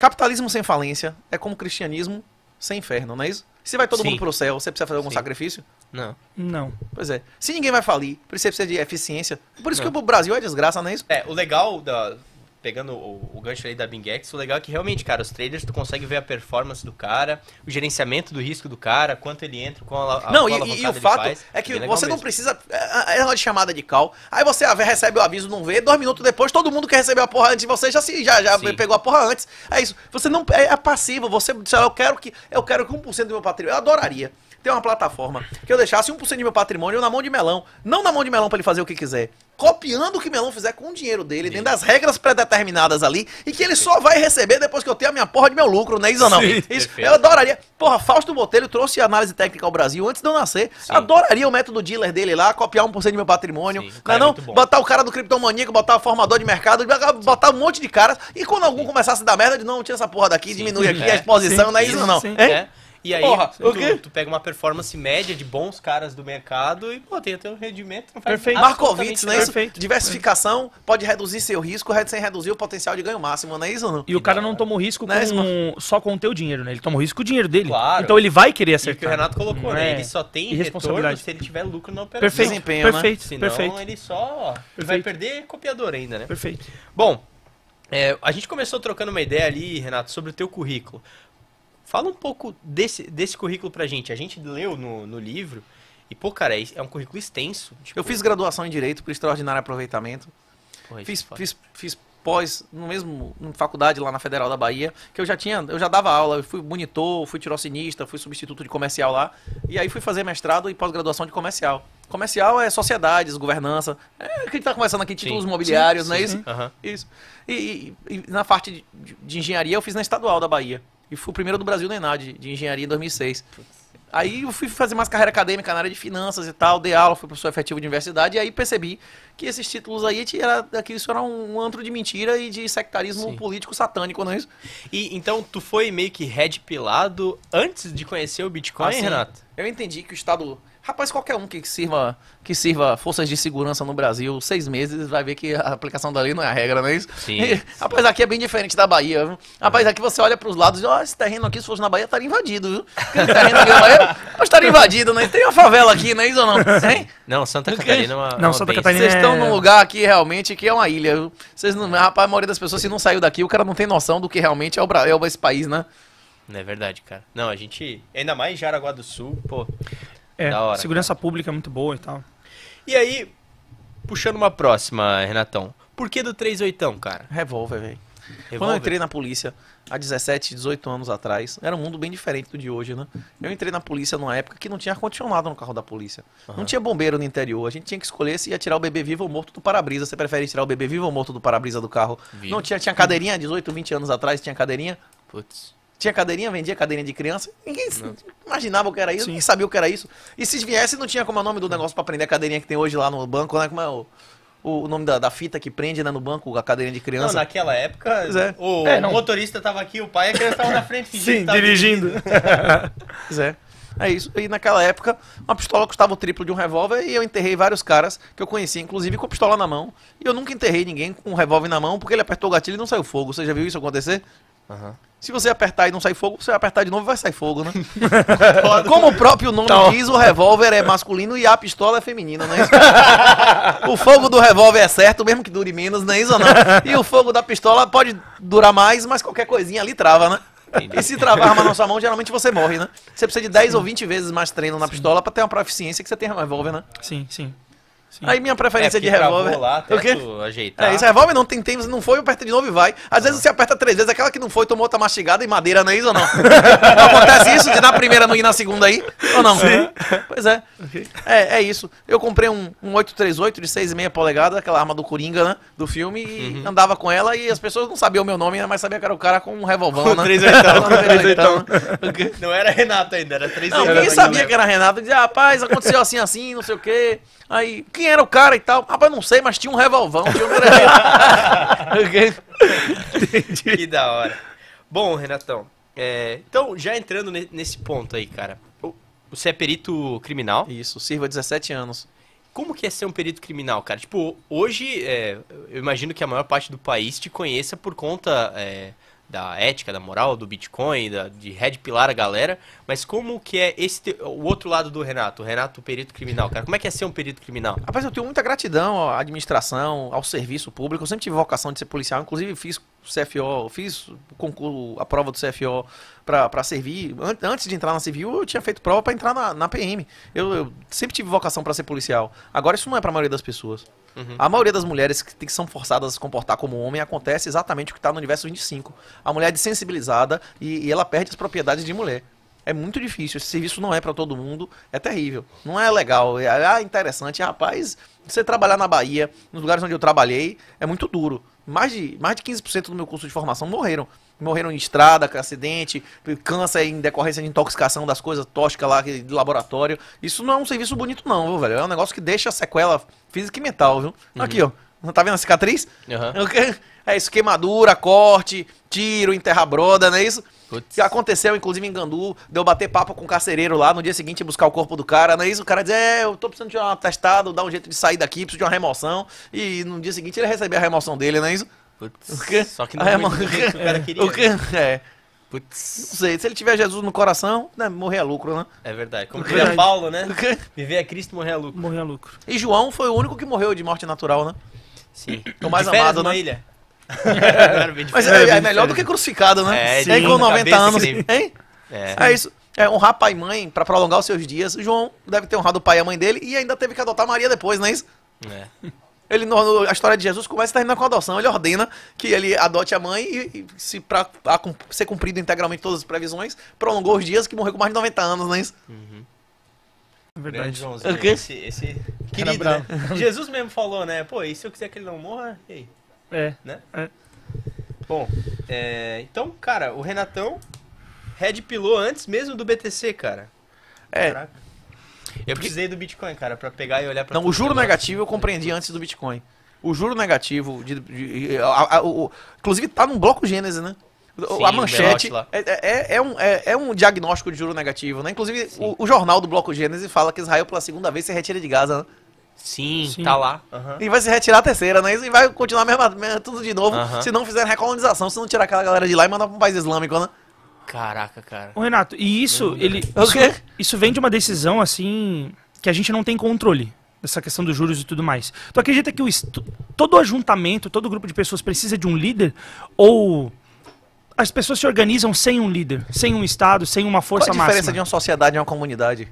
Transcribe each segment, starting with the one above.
Capitalismo sem falência é como cristianismo sem inferno, não é isso? Se vai todo Sim. mundo pro céu, você precisa fazer algum Sim. sacrifício? Não. Não. Pois é. Se ninguém vai falir, você precisa de eficiência. Por isso Não. que o Brasil é desgraça, não é isso? É, o legal da. Pegando o, o gancho aí da Bingex, o legal é que realmente, cara, os traders tu consegue ver a performance do cara, o gerenciamento do risco do cara, quanto ele entra, qual a, a Não, e, e o fato faz. é que legal você não mesmo. precisa. É é uma chamada de call. Aí você ah, recebe o aviso, não vê. Dois minutos depois, todo mundo que recebeu a porra antes de você já, se, já, já Sim. pegou a porra antes. É isso. Você não. É, é passivo. Você. lá, Eu quero que. Eu quero que 1% do meu patrimônio. Eu adoraria ter uma plataforma que eu deixasse 1% do meu patrimônio na mão de melão. Não na mão de melão pra ele fazer o que quiser. Copiando o que melão fizer com o dinheiro dele, dentro das regras pré-determinadas ali, e que ele só vai receber depois que eu tenho a minha porra de meu lucro, não é isso ou não? Sim, isso, eu adoraria. Porra, Fausto Botelho trouxe análise técnica ao Brasil antes de eu nascer. Sim. Adoraria o método dealer dele lá, copiar 1% do meu patrimônio. Sim, não é é não? Botar o cara do criptomaníaco, botar o formador de mercado, botar um monte de caras. E quando algum começasse a dar merda, de não, tira essa porra daqui, diminui aqui É. a exposição, não é isso não? sim. É. E aí, Porra, o tu, tu pega uma performance média de bons caras do mercado e, pô, tem até um rendimento. Não faz Perfeito. Markowitz, não é isso? Perfeito. Diversificação pode reduzir seu risco sem reduzir o potencial de ganho máximo, não é isso ou não? E o cara não toma o risco Não é com- só com o teu dinheiro, né? Ele toma o risco com o dinheiro dele. Claro. Então ele vai querer E o que o acertar. Renato colocou, né? É. Ele só tem retorno responsabilidade. se ele tiver lucro na operação. Perfeito, Desempenho, né? perfeito, Senão perfeito, ele só vai Perfeito. perder copiador ainda, né? perfeito. Bom, é, a gente começou trocando uma ideia ali, Renato, sobre o teu currículo. Fala um pouco desse, desse currículo pra gente. A gente leu no, no livro e, pô, cara, é, é um currículo extenso. Tipo, Eu fiz graduação em Direito por extraordinário aproveitamento. porra, Fiz, é foda. fiz, fiz pós no mesmo na faculdade lá na Federal da Bahia, que eu já tinha, eu já dava aula, eu fui monitor, fui tirocinista, fui substituto de comercial lá, e aí fui fazer mestrado e pós-graduação de comercial. Comercial é sociedades, governança, é o que a gente tá conversando aqui, títulos Sim. imobiliários, Sim, não é sim, isso? Isso. E, e- e na parte de- de engenharia eu fiz na Estadual da Bahia. E fui o primeiro do Brasil na ENAD, de engenharia em 2006. Aí eu fui fazer mais carreira acadêmica na área de finanças e tal, dei aula, fui professor efetivo de universidade, e aí percebi que esses títulos aí era, que isso era um antro de mentira e de sectarismo Sim. político satânico, não é isso? E então tu foi meio que red pilado antes de conhecer o Bitcoin, Assim, Renato? Eu entendi que o Estado. Rapaz, qualquer um que sirva, que sirva forças de segurança no Brasil seis meses vai ver que a aplicação da lei não é a regra, não é isso? Sim, Rapaz, aqui é bem diferente da Bahia. Viu? Rapaz, aqui você olha pros lados e ó, esse terreno aqui, se fosse na Bahia, estaria invadido, viu? Aquele terreno aqui na Bahia, estaria invadido, né? Tem uma favela aqui, não é isso ou não? Hein? Não, Santa? Catarina é uma. Não, é uma Santa. Catarina Vocês estão É. num lugar aqui realmente que é uma ilha, viu? Vocês não, rapaz, a maioria das pessoas, se não saiu daqui, o cara não tem noção do que realmente é, o, Bra- é esse país, né? Não é verdade, cara. Não, a gente. Ainda mais Jaraguá do Sul, pô. É, Da hora, segurança pública é muito boa e tal. E aí, puxando uma próxima, Renatão. Por que do 38, cara? Revólver, velho. Quando eu Revólver? entrei na polícia há 17, 18 anos atrás, era um mundo bem diferente do de hoje, né? Eu entrei na polícia numa época que não tinha ar-condicionado no carro da polícia. Não tinha bombeiro no interior. A gente tinha que escolher se ia tirar o bebê vivo ou morto do para-brisa. Você prefere tirar o bebê vivo ou morto do para-brisa do carro? Vivo. Não tinha, tinha cadeirinha, 18, 20 anos atrás tinha cadeirinha. Putz. Tinha cadeirinha, vendia cadeirinha de criança. Ninguém s- imaginava o que era isso, Sim. ninguém sabia o que era isso. E se viesse, não tinha como é o nome do negócio pra prender a cadeirinha que tem hoje lá no banco, né? Como é o, o nome da, da fita que prende né, no banco a cadeirinha de Não, criança? naquela época, Pois é. o É, não. motorista tava aqui, o pai e a criança tava na frente. Sim, dirigindo. Pois é. É isso. E naquela época, uma pistola custava o triplo de um revólver e eu enterrei vários caras que eu conhecia, inclusive com pistola na mão. E eu nunca enterrei ninguém com um revólver na mão porque ele apertou o gatilho e não saiu fogo. Você já viu isso acontecer? Aham. Se você apertar e não sair fogo, você vai apertar de novo e vai sair fogo, né? Como o próprio nome diz, o revólver é masculino e a pistola é feminina, não é isso? o fogo do revólver é certo, mesmo que dure menos, não é isso ou não? E o fogo da pistola pode durar mais, mas qualquer coisinha ali trava, né? Entendi. E se travar a arma na sua mão, geralmente você morre, né? Você precisa de 10 ou 20 vezes mais treino na pistola pra ter uma proficiência que você tem revólver, né? Sim, sim. Sim. Aí minha preferência É, de porque travou revólver. lá o quê? ajeitar. É, esse revólver não tem tempo, não foi, aperta de novo e vai. Às vezes você aperta três vezes, aquela que não foi, tomou outra mastigada e madeira, não é isso ou não? não acontece isso de na primeira não ir na segunda aí? Ou não? Pois é. É, é isso. Eu comprei um, um 838 de 6,5 polegadas, aquela arma do Coringa, né? Do filme, e andava com ela e as pessoas não sabiam o meu nome, mas sabia que era o cara com um revolvão, né? 38. Com 38. Não era Renato ainda, era 3 Não, ninguém sabia que era Renato. Dizia, rapaz, aconteceu assim, assim, não sei o quê. Aí, quem era o cara e tal? Rapaz, não sei, mas tinha um revolvão. Tinha um... Que da hora. Bom, Renatão, é, então, já entrando ne- nesse ponto aí, cara. Você é perito criminal. Isso, sirva 17 anos. Como que é ser um perito criminal, cara? Tipo, hoje, é, eu imagino que a maior parte do país te conheça por conta é, da ética, da moral, do Bitcoin, da, de red pilar a galera, mas como que é esse o outro lado do Renato, o Renato perito criminal, cara? Como é que é ser um perito criminal? Rapaz, eu tenho muita gratidão à administração, ao serviço público. Eu sempre tive vocação de ser policial. Inclusive, fiz CFO, fiz o concurso, a prova do CFO para servir. An- Antes de entrar na civil, eu tinha feito prova para entrar na, na PM. Eu, eu sempre tive vocação para ser policial. Agora, isso não é para a maioria das pessoas. Uhum. A maioria das mulheres que, que são forçadas a se comportar como homem acontece exatamente o que está no universo 25. A mulher é desensibilizada e, e ela perde as propriedades de mulher. É muito difícil, esse serviço não é para todo mundo, é terrível. Não é legal, é ah, interessante, rapaz. Você trabalhar na Bahia, nos lugares onde eu trabalhei, é muito duro. Mais de, mais de 15% do meu curso de formação morreram. Morreram em estrada, com acidente, câncer em decorrência de intoxicação das coisas tóxicas lá de laboratório. Isso não é um serviço bonito, não, viu, velho? É um negócio que deixa sequela física e mental, viu? Aqui, ó. Não tá vendo a cicatriz? Quê? É isso, queimadura, corte, tiro, enterrar broda, não é isso? Putz. Que aconteceu, inclusive, em Gandu, deu bater papo com o carcereiro lá, no dia seguinte buscar o corpo do cara, não é isso? O cara diz, é, eu tô precisando tirar um atestado, dar um jeito de sair daqui, preciso de uma remoção. E no dia seguinte ele recebeu a remoção dele, não é isso? Putz. O quê? Só que não é remo- muito que o cara queria. O quê? É, Putz. não sei, se ele tiver Jesus no coração, né, morrer é lucro, né? É verdade. Como diria Paulo, né? O quê? Viver a Cristo, morrer a lucro. Morrer a lucro. E João foi o único que morreu de morte natural, né? Sim. O mais De amado, né? ilha. Mas é, é melhor do que crucificado, né? É, E aí sim, com 90 cabeça anos, que hein? É. É isso. É, honrar pai e mãe pra prolongar os seus dias. O João deve ter honrado o pai e a mãe dele e ainda teve que adotar Maria depois, não é isso? É. Ele, no- no- a história de Jesus começa e termina com a adoção. Ele ordena que ele adote a mãe e, e se pra a cum- ser cumprido integralmente todas as previsões, prolongou os dias que morreu com mais de 90 anos, não é isso? É Grande verdade. Joãozinho. O quê? Esse, esse querido, né? Jesus mesmo falou, né? Pô, e se eu quiser que ele não morra? E aí? É. né? É. Bom, é, então, cara, o Renatão Red pilou antes mesmo do BTC, cara. É. Caraca. Eu precisei do Bitcoin, cara, pra pegar e olhar pra Não, o juro gosto. negativo eu compreendi antes do Bitcoin. O juro negativo, de, de- a- a- o- inclusive tá num bloco Gênesis, né? Sim, a manchete lá. é, é- é um, é, é um diagnóstico de juro negativo, né? Inclusive, o, o jornal do bloco Gênesis fala que Israel pela segunda vez se retira de Gaza, né? Sim, Sim. tá lá. Aham. E vai se retirar a terceira, né? E vai continuar mesmo, mesmo tudo de novo, Aham. se não fizer recolonização, se não tirar aquela galera de lá e mandar pra um país islâmico, né? Caraca, cara. Ô, Renato, e isso, ele. O Isso, quê? isso vem de uma decisão, assim, que a gente não tem controle. Dessa questão dos juros e tudo mais. Tu acredita que o, todo ajuntamento, todo grupo de pessoas precisa de um líder? Ou as pessoas se organizam sem um líder, sem um Estado, sem uma Qual força a diferença máxima? de uma sociedade e uma comunidade?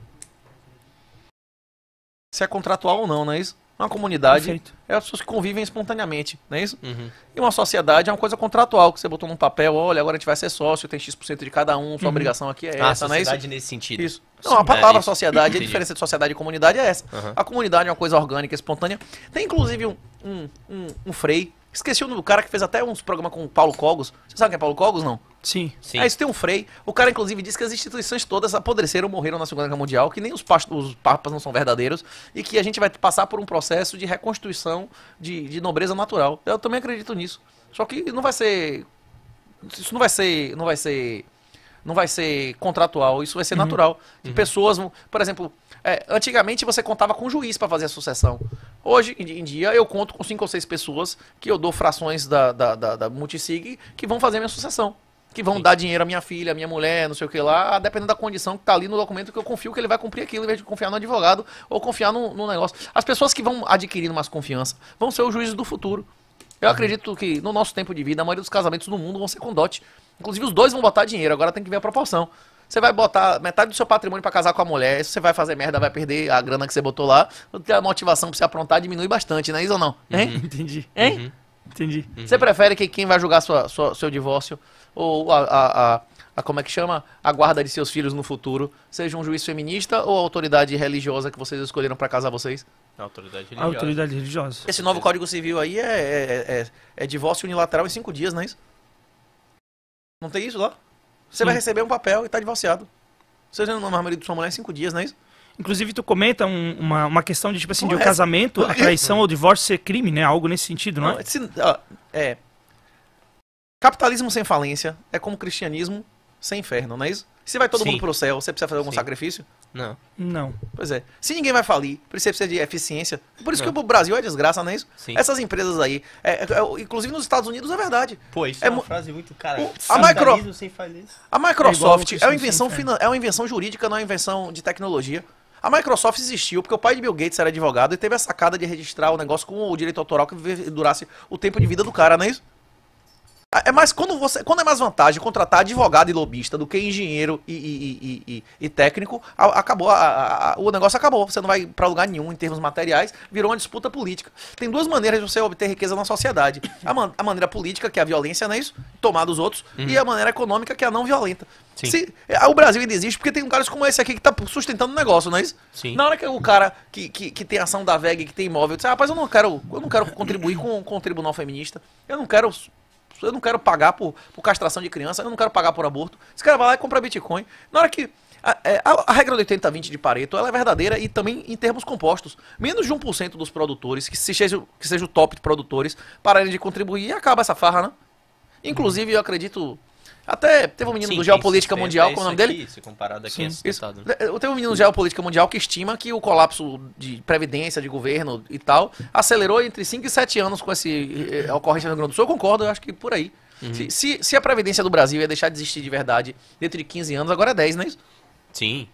Se é contratual ou não, não é isso? Uma comunidade Perfeito. é as pessoas que convivem espontaneamente, não é isso? Uhum. E uma sociedade é uma coisa contratual, que você botou num papel, olha, agora a gente vai ser sócio, tem X% de cada um, sua obrigação aqui é Ah, essa, não é isso? sociedade nesse sentido. Isso. Não, a palavra é isso. sociedade, a diferença de sociedade e comunidade é essa. Aham. A comunidade é uma coisa orgânica, espontânea. Tem inclusive um, um, um, um Frei. Esqueci o nome do cara que fez até uns programas com o Paulo Cogos. Você sabe quem é Paulo Cogos, não? Sim. Sim. É isso, tem um Frei. O cara, inclusive, disse que as instituições todas apodreceram, morreram na Segunda Guerra Mundial, que nem os, past- os papas não são verdadeiros, e que a gente vai passar por um processo de reconstituição de, de nobreza natural. Eu também acredito nisso. Só que não vai ser. Isso não vai ser. Não vai ser. Não vai ser contratual, isso vai ser natural. De pessoas, vão- por exemplo, é, antigamente você contava com um juiz para fazer a sucessão. Hoje em em dia eu conto com cinco ou seis pessoas que eu dou frações da, da, da, da Multisig que vão fazer a minha sucessão. Que vão dar dinheiro à minha filha, à minha mulher, não sei o que lá, dependendo da condição que tá ali no documento que eu confio que ele vai cumprir aquilo, em vez de confiar no advogado ou confiar no, no negócio. As pessoas que vão adquirindo mais confiança vão ser os juízes do futuro. Eu acredito que no nosso tempo de vida, a maioria dos casamentos no mundo vão ser com dote. Inclusive os dois vão botar dinheiro, agora tem que ver a proporção. Você vai botar metade do seu patrimônio pra casar com a mulher, se você vai fazer merda, vai perder a grana que você botou lá, a motivação pra você aprontar diminui bastante, não é isso ou não? Hein? Entendi. Hein? Entendi. Você prefere que quem vai julgar sua, sua- seu divórcio ou a, a- a- a- como é que chama? A guarda de seus filhos no futuro seja um juiz feminista ou a autoridade religiosa que vocês escolheram pra casar vocês? Autoridade A religiosa. autoridade religiosa. Esse novo Código Civil aí é, é, é- é divórcio unilateral em cinco dias, não é isso? Não tem isso lá? Você vai Sim. receber um papel e tá divorciado. Você não marido de sua mulher em cinco dias, não é isso? Inclusive, tu comenta um- uma, uma questão de, tipo assim, de o essa- casamento, a traição ou o divórcio ser crime, né? Algo nesse sentido, não é? se- ó, é. Capitalismo sem falência é como cristianismo sem inferno, não é isso? Se vai todo Sim. mundo pro céu, você precisa fazer algum Sim. sacrifício? Não. Não. Pois é. Se ninguém vai falir, você precisa de eficiência. Por isso Não. que o Brasil é desgraça, não é isso? Sim. Essas empresas aí, é- é- inclusive nos Estados Unidos é verdade. Pô, isso É é, uma frase muito cara. O- a Micro-. A É Microsoft é, uma invenção finan- é uma invenção jurídica, não é uma invenção de tecnologia. A Microsoft existiu porque o pai de Bill Gates era advogado e teve a sacada de registrar o negócio com o direito autoral que durasse o tempo de vida do cara, não é isso? É mais quando você. Quando é mais vantagem contratar advogado e lobista do que engenheiro e, e- e- e- técnico, a- acabou. a- a- o negócio acabou. Você não vai pra lugar nenhum em termos materiais, virou uma disputa política. Tem duas maneiras de você obter riqueza na sociedade. A, man- maneira política, que é a violência, não é isso? Tomar dos outros, e a maneira econômica, que é a não violenta. Sim. Se- é, o Brasil ainda existe porque tem um caras como esse aqui que tá sustentando o negócio, não é isso? Sim. Na hora que o cara que, que, que tem ação da VEG, que tem imóvel, diz, ah, rapaz, eu não quero, eu não quero contribuir com, com o tribunal feminista, eu não quero. Eu não quero pagar por, por castração de criança, eu não quero pagar por aborto. Esse cara vai lá e compra Bitcoin. Na hora que. A, é, a- a regra do 80-20 de Pareto ela é verdadeira e também em termos compostos. Menos de 1% dos produtores, que, se seja, que seja o top de produtores, pararem de contribuir e acaba essa farra, né? Inclusive, eu acredito. Até teve um menino Sim, do Geopolítica Mundial, é qual é o nome dele? aqui, Se comparado aqui, Sim. é né? Eu tenho um menino do Geopolítica Mundial que estima que o colapso de previdência, de governo e tal, acelerou entre 5 e 7 anos com esse eh, ocorrência no Rio Grande do Sul. Eu concordo, eu acho que por aí. Uhum. Se, se, se a previdência do Brasil ia deixar de existir de verdade dentro de 15 anos, agora é 10, não é isso? Sim.